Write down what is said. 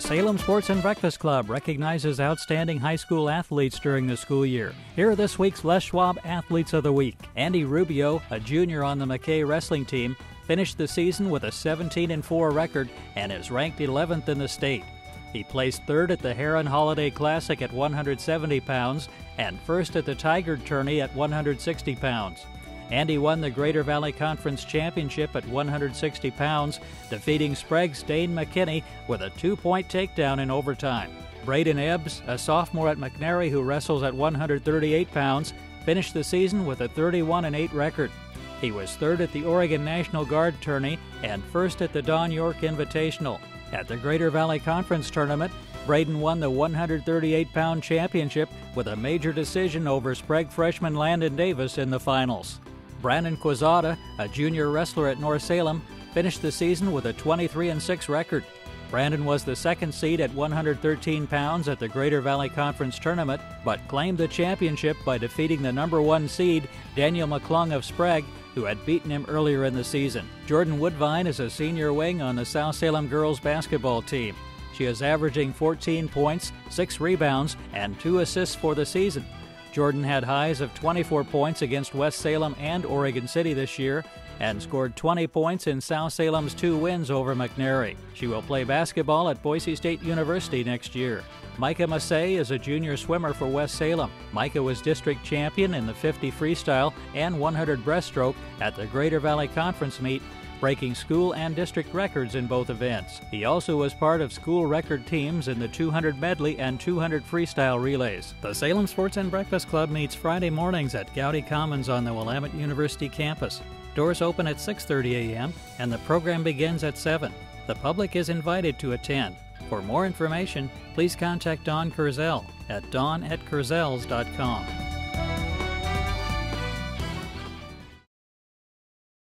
Salem Sports and Breakfast Club recognizes outstanding high school athletes during the school year. Here are this week's Les Schwab Athletes of the Week. Andy Rubio, a junior on the McKay wrestling team, finished the season with a 17 4 record and is ranked 11th in the state. He placed third at the Heron Holiday Classic at 170 pounds and first at the Tiger Tourney at 160 pounds. Andy won the Greater Valley Conference Championship at 160 pounds, defeating Sprague's Dane McKinney with a two point takedown in overtime. Brayden Ebbs, a sophomore at McNary who wrestles at 138 pounds, finished the season with a 31 8 record. He was third at the Oregon National Guard tourney and first at the Don York Invitational. At the Greater Valley Conference tournament, Brayden won the 138 pound championship with a major decision over Sprague freshman Landon Davis in the finals. Brandon Quezada, a junior wrestler at North Salem, finished the season with a 23 6 record. Brandon was the second seed at 113 pounds at the Greater Valley Conference tournament, but claimed the championship by defeating the number one seed, Daniel McClung of Sprague, who had beaten him earlier in the season. Jordan Woodvine is a senior wing on the South Salem girls basketball team. She is averaging 14 points, 6 rebounds, and 2 assists for the season. Jordan had highs of 24 points against West Salem and Oregon City this year and scored 20 points in South Salem's two wins over McNary. She will play basketball at Boise State University next year. Micah Masei is a junior swimmer for West Salem. Micah was district champion in the 50 freestyle and 100 breaststroke at the Greater Valley Conference meet breaking school and district records in both events. He also was part of school record teams in the 200 medley and 200 freestyle relays. The Salem Sports and Breakfast Club meets Friday mornings at Goudy Commons on the Willamette University campus. Doors open at 6:30 a.m. and the program begins at 7. The public is invited to attend. For more information, please contact Don Kurzel at don at.